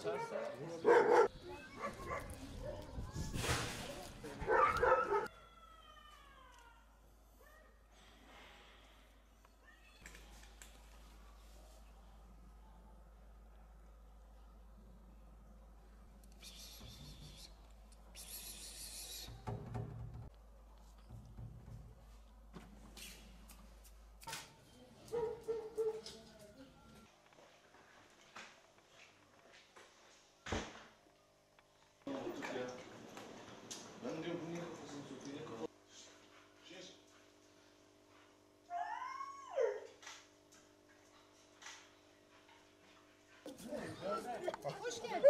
Tchau, tchau. Hoş geldin.